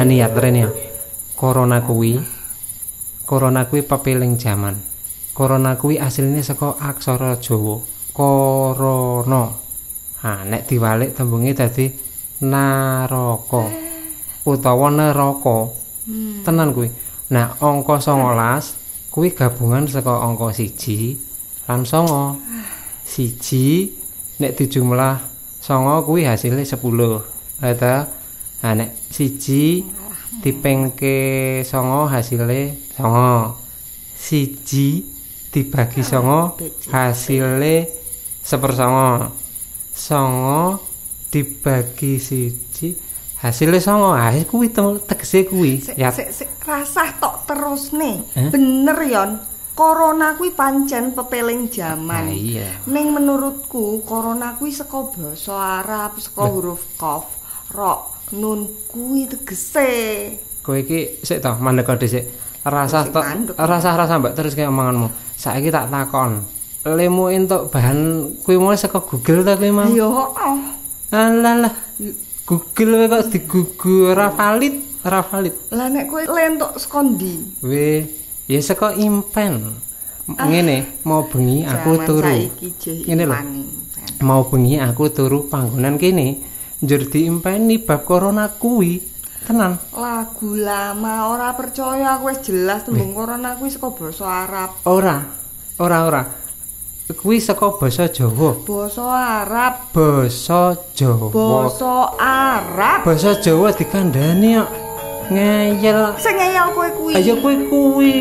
Lah niat rene ya. Corona kuwi Corona kuwi pepiling jaman. Corona kuwi asline saka aksara Jawa. Corona. Ha nek diwalik tembunge dadi naraka utawa neraka. Tenan kuwi. Nah, angka 19 kuwi gabungan saka angka siji lan 9. Siji nek dijumlah 9 kuwi hasilnya 10. Lah ta? Nah, nek siji dipengke 9 hasilnya 9. Siji dibagi 9 hasilnya sepersongo. 9 dibagi siji hasilnya 9. Ah kuwi te- tegese kuwi. Ya rasah tok terus nih. Eh? Bener yon. Corona kuwi pancen pepeling jaman. Ah, iya. Ning menurutku corona kuwi saka basa Arab, saka huruf qaf, ra, nun kuwi tegese. kowe iki sik to mandek dhisik. Rasah Sik tok mandek. rasah-rasah mbak terus kaya omonganmu. Saiki tak takon. Lemu entuk bahan kuwi mulai saka Google ta kuwi mau? Ayo, oh. Alah lah. Google kok digugu ora valid, ora valid. Lah nek kowe lentuk skondi. We ya saka impen. Ngene, mau bengi aku Jaman turu. Ngene lho. Mau bengi aku turu panggonan kene. Njur diimpeni bab corona kuwi. Tenan. Lagu lama ora percaya aku wis jelas tembung corona kuwi saka basa Arab. Ora. Ora ora. Kuwi saka basa Jawa. Basa Arab, Basa Jawa. basa Arab. Basa Jawa dikandani kok. Ngeyel. Sing ngeyel kowe kuwi. Ayo kuwi kuwi